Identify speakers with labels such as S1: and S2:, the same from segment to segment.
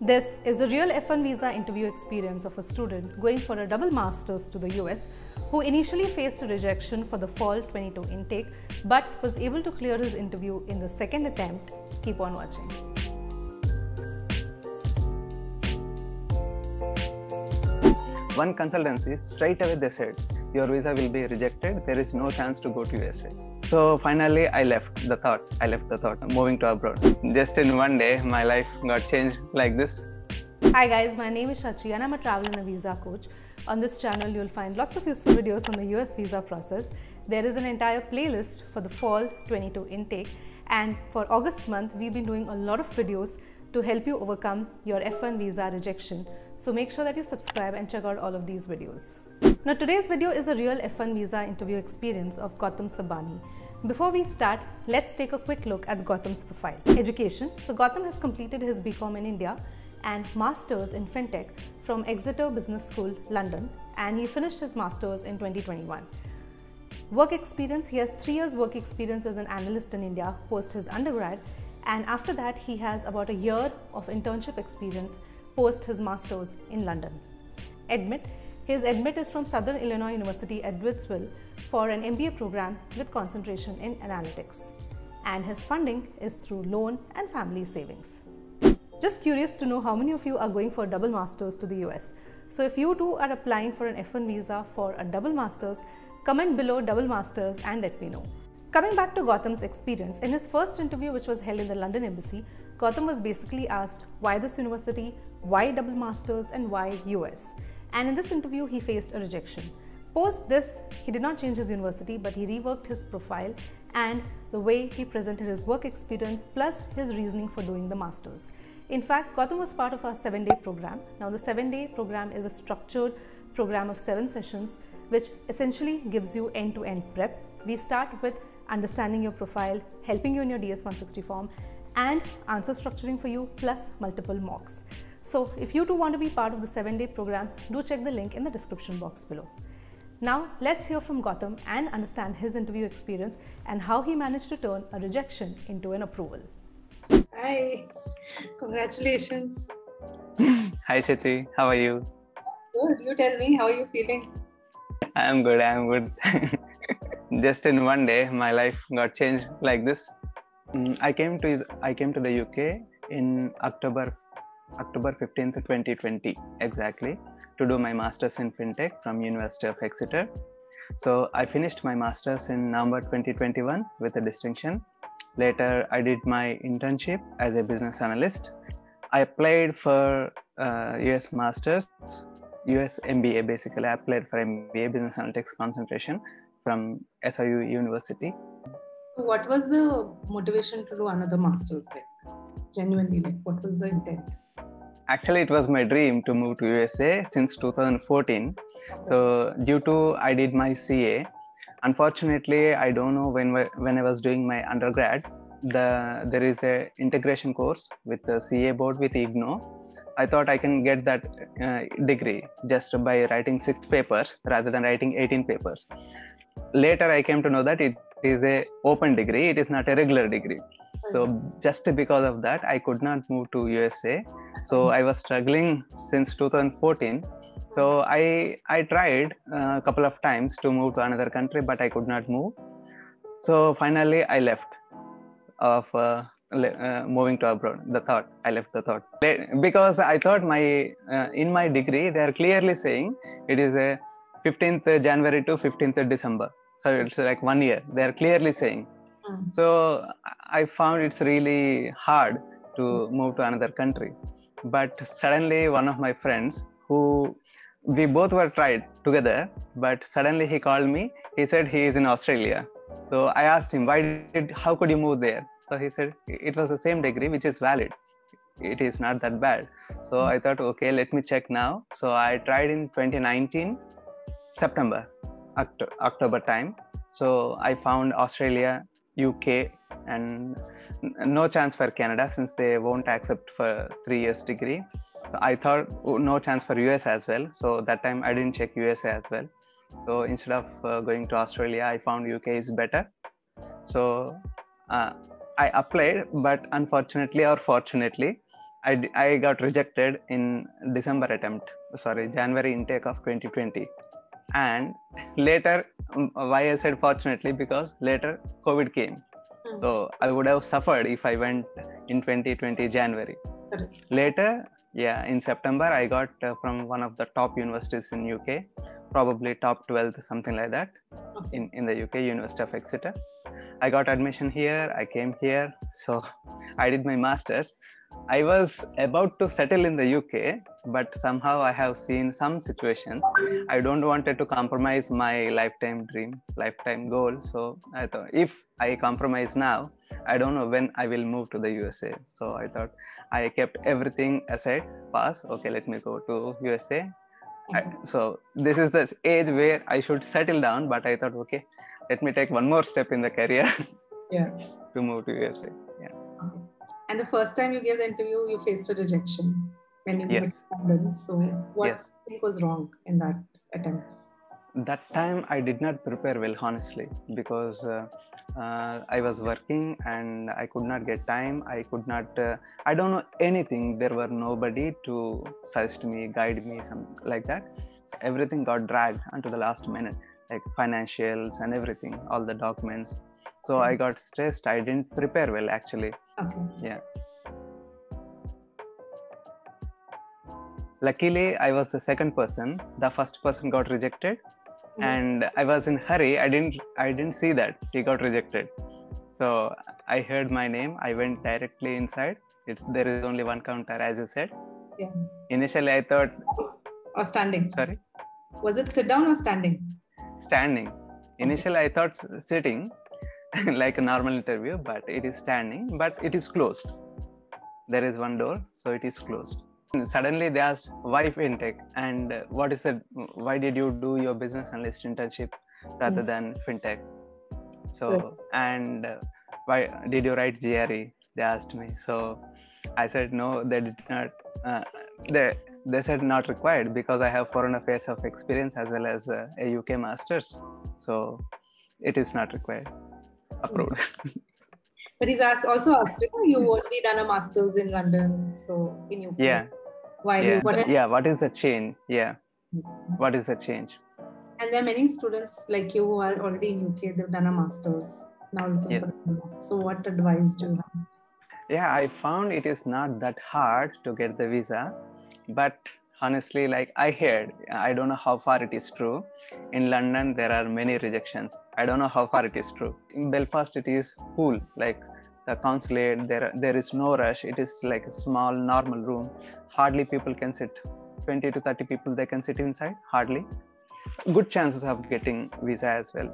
S1: This is a real F1 visa interview experience of a student going for a double masters to the US who initially faced a rejection for the fall 22 intake but was able to clear his interview in the second attempt. Keep on watching.
S2: One consultancy straight away they said your visa will be rejected. There is no chance to go to USA. So finally, I left the thought. I left the thought, moving to abroad. Just in one day, my life got changed like this.
S1: Hi guys, my name is Shachi and I'm a travel and a visa coach. On this channel, you'll find lots of useful videos on the US visa process. There is an entire playlist for the fall 22 intake and for August month, we've been doing a lot of videos to help you overcome your F1 visa rejection. So make sure that you subscribe and check out all of these videos. Now today's video is a real F1 visa interview experience of Gautham Sabani. Before we start, let's take a quick look at Gautham's profile. Education. So Gautham has completed his BCom in India and Masters in FinTech from Exeter Business School, London and he finished his Masters in 2021. Work experience, he has three years work experience as an analyst in India post his undergrad and after that he has about a year of internship experience post his masters in London. Admit his admit is from Southern Illinois University Edwardsville for an MBA program with concentration in analytics and his funding is through loan and family savings. Just curious to know how many of you are going for double masters to the US. So if you too are applying for an F1 visa for a double masters, comment below double masters and let me know. Coming back to Gautham's experience, in his first interview which was held in the London embassy, Gautham was basically asked why this university, why double masters and why US. And in this interview he faced a rejection. Post this, he did not change his university but he reworked his profile and the way he presented his work experience plus his reasoning for doing the masters. In fact, Gautham was part of our 7-day program. Now the 7-day program is a structured program of 7 sessions which essentially gives you end-to-end -end prep. We start with understanding your profile, helping you in your DS-160 form and answer structuring for you plus multiple mocks. So if you too want to be part of the 7-day program, do check the link in the description box below. Now let's hear from Gautham and understand his interview experience and how he managed to turn a rejection into an approval.
S3: Hi, congratulations.
S2: Hi Shachi, how are you?
S3: Good, you tell me, how are you feeling?
S2: I am good, I am good. just in one day my life got changed like this mm, i came to i came to the uk in october october 15th 2020 exactly to do my masters in fintech from university of exeter so i finished my masters in november 2021 with a distinction later i did my internship as a business analyst i applied for uh, us masters us mba basically i applied for mba business analytics concentration from SIU University.
S3: What was the motivation to do another master's like? Genuinely, like what was the intent?
S2: Actually, it was my dream to move to USA since 2014. So due to I did my CA, unfortunately, I don't know when when I was doing my undergrad, the there is a integration course with the CA board with IGNOU. I thought I can get that uh, degree just by writing six papers rather than writing 18 papers later i came to know that it is a open degree it is not a regular degree so just because of that i could not move to usa so i was struggling since 2014 so i i tried a couple of times to move to another country but i could not move. So finally i left of uh, uh, moving to abroad. The thought i left the thought. Because i thought my uh, in my degree they are clearly saying it is a 15th January to 15th December. So it's like one year. They are clearly saying. Mm. So I found it's really hard to move to another country. But suddenly, one of my friends who we both were tried together, but suddenly he called me. He said he is in Australia. So I asked him, why did, how could you move there? So he said it was the same degree, which is valid. It is not that bad. So I thought, okay, let me check now. So I tried in 2019 September, October time. So I found Australia, UK, and no chance for Canada since they won't accept for three years degree. So I thought oh, no chance for US as well. So that time I didn't check USA as well. So instead of uh, going to Australia, I found UK is better. So uh, I applied, but unfortunately or fortunately, I, I got rejected in December attempt, sorry, January intake of 2020. And later, um, why I said fortunately, because later COVID came.
S3: Hmm.
S2: So I would have suffered if I went in 2020 January. Later, yeah, in September, I got uh, from one of the top universities in UK, probably top 12 something like that, in, in the UK, University of Exeter. I got admission here. I came here. So I did my master's. I was about to settle in the UK, but somehow I have seen some situations. I don't wanted to compromise my lifetime dream, lifetime goal. So I thought if I compromise now, I don't know when I will move to the USA. So I thought I kept everything aside. Pass. Okay, let me go to USA. I, mm-hmm. so this is the age where I should settle down. But I thought, okay, let me take one more step in the career
S3: Yeah.
S2: to move to USA.
S3: Okay. And the first time you gave the interview, you faced a rejection when you
S2: Yes.
S3: London. So what
S2: Yes.
S3: do you think was wrong in that attempt?
S2: that time i did not prepare well honestly because uh, uh, i was working and i could not get time i could not uh, i don't know anything there were nobody to suggest me guide me some like that so everything got dragged until the last minute like financials and everything all the documents so i got stressed. I didn't prepare well actually.
S3: Okay.
S2: yeah. Luckily i was the second person. The first person got rejected.
S3: Mhm.
S2: and i was in hurry. I didn't i didn't see that he got rejected. So i heard my name. I went directly inside. It's there is only one counter as you said.
S3: Yeah.
S2: initially i thought
S3: Or standing?
S2: sorry?
S3: Was it sit down or standing?
S2: standing. Initially i thought sitting like a normal interview but it is standing but it is closed. There is one door so it is closed. Suddenly they asked why fintech? And uh, what is it why did you do your business analyst internship rather than fintech? So and uh, why did you write gre they asked me. So i said no they did not uh, they they said not required because i have foreign affairs of experience as well as uh, a uk masters. So it is not required approved
S3: But he's asked also asked you, you already done a master's in London, so in UK.
S2: yeah
S3: Why
S2: yeah
S3: what has
S2: yeah what is the change yeah mm-hmm. what is the change
S3: And there are many students like you who are already in UK, they've done a master's. Now looking
S2: Yes.
S3: for. So what advice do you have?
S2: yeah i found it is not that hard to get the visa but honestly like i heard i don't know how far it is true. In london there are many rejections. I don't know how far it is true. In belfast it is cool. Like the consulate there there is no rush. It is like a small normal room. Hardly people can sit. 20 to 30 people they can sit inside hardly. Good chances of getting visa as well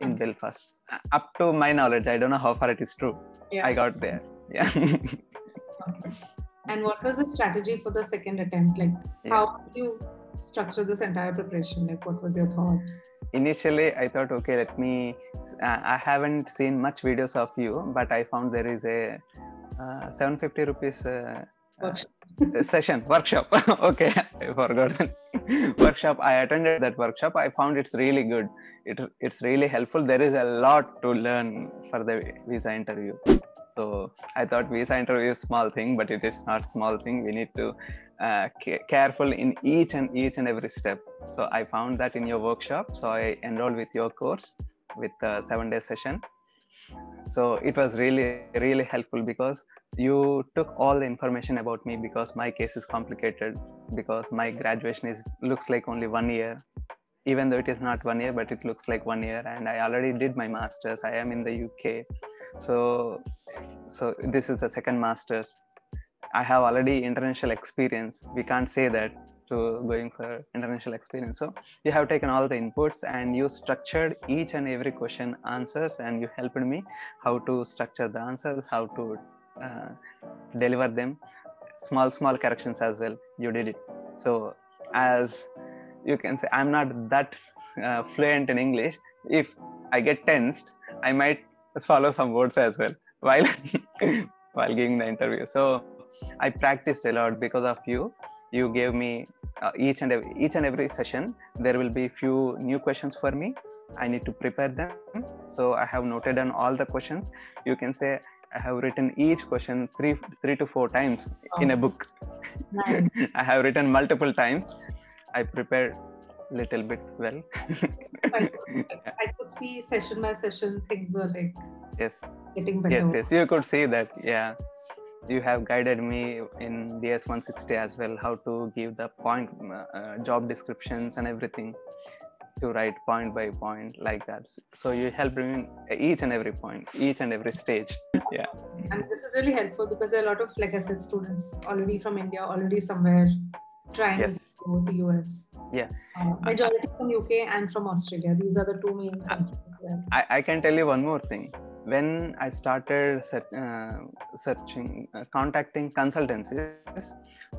S2: in
S3: Okay.
S2: belfast. Uh, up to my knowledge i don't know how far it is true.
S3: Yeah.
S2: i got there. Yeah
S3: And what was the strategy for the second attempt? Like
S2: Yeah.
S3: how you structure this entire preparation? Like what was your thought?
S2: initially i thought okay let me uh, i haven't seen much videos of you but i found there is a uh, 750 rupees uh,
S3: Workshop.
S2: uh, session workshop okay i forgot that workshop i attended that workshop i found it's really good it, it's really helpful there is a lot to learn for the visa interview so i thought visa interview is small thing but it is not small thing. We need to uh, ca- careful in each and each and every step. So i found that in your workshop. So i enrolled with your course with the seven day session. So it was really really helpful because you took all the information about me because my case is complicated because my graduation is looks like only one year. Even though it is not one year but it looks like one year and i already did my masters. I am in the uk so so this is the second masters. I have already international experience. We can't say that to going for international experience. So you have taken all the inputs and you structured each and every question answers and you helped me how to structure the answers how to uh, deliver them. Small small corrections as well. You did it. So as you can say i'm not that uh, fluent in english. If i get tensed i might swallow some words as well. While while giving the interview so i practiced a lot because of you you gave me uh, each and every, each and every session there will be a few new questions for me i need to prepare them so i have noted down all the questions you can say I have written each question three three to four times in a
S3: Oh.
S2: book.
S3: Nice.
S2: I have written multiple times. I prepared little bit well.
S3: I, I could see session by session things were like
S2: yes,
S3: getting better.
S2: yes, yes. You could see that. Yeah, you have guided me in DS 160 as well. How to give the point, uh, job descriptions and everything to write point by point like that. So you helped me in each and every point, each and every stage. Yeah.
S3: And this is really helpful because there are a lot of, like I said, students already from India, already somewhere trying
S2: Yes.
S3: to go to US.
S2: Yeah.
S3: Uh, majority from UK and from Australia. These are the two main
S2: Uh,
S3: countries.
S2: I, I can tell you one more thing. When I started search, uh, searching, uh, contacting consultancies,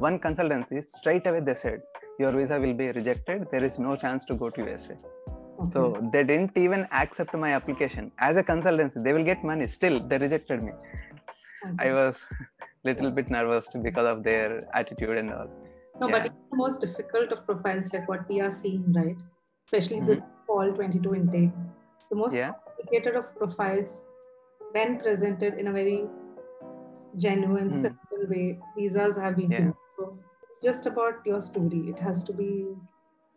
S2: one consultancy straight away they said, Your visa will be rejected. There is no chance to go to USA.
S3: okay.
S2: So they didn't even accept my application. As a consultancy, they will get money. Still, they rejected me.
S3: Okay.
S2: I was a little bit nervous because of their attitude and all.
S3: No,
S2: Yeah.
S3: but it's the most difficult of profiles, like what we are seeing, right? Especially
S2: Mhm.
S3: this fall 22 intake. The most
S2: Yeah.
S3: complicated of profiles, when presented in a very genuine,
S2: Mm.
S3: simple way, visas have been
S2: Yeah.
S3: given. So it's just about your story. It has to be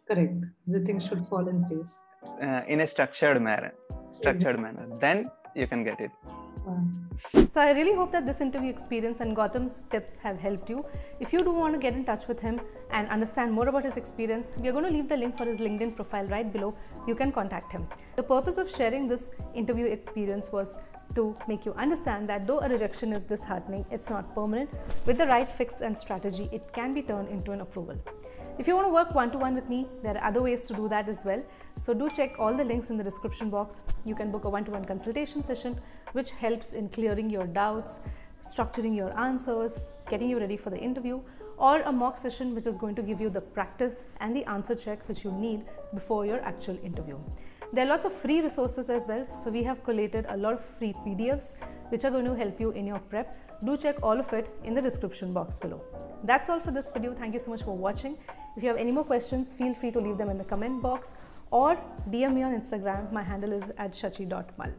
S3: correct. Everything should fall in place.
S2: Uh, in a structured manner. Structured manner. Then you can get it.
S1: So I really hope that this interview experience and Gautham's tips have helped you. If you do want to get in touch with him and understand more about his experience, we are going to leave the link for his LinkedIn profile right below. You can contact him. The purpose of sharing this interview experience was to make you understand that though a rejection is disheartening, it's not permanent. With the right fix and strategy, it can be turned into an approval. If you want to work one to one with me, there are other ways to do that as well. So do check all the links in the description box. You can book a one to one consultation session, which helps in clearing your doubts, structuring your answers, getting you ready for the interview, or a mock session, which is going to give you the practice and the answer check which you need before your actual interview. There are lots of free resources as well. So we have collated a lot of free PDFs which are going to help you in your prep. Do check all of it in the description box below. That's all for this video. Thank you so much for watching. If you have any more questions, feel free to leave them in the comment box or DM me on Instagram. My handle is at shachi.mall.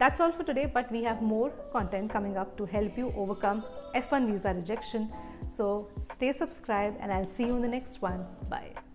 S1: That's all for today, but we have more content coming up to help you overcome F1 visa rejection. So stay subscribed and I'll see you in the next one. Bye.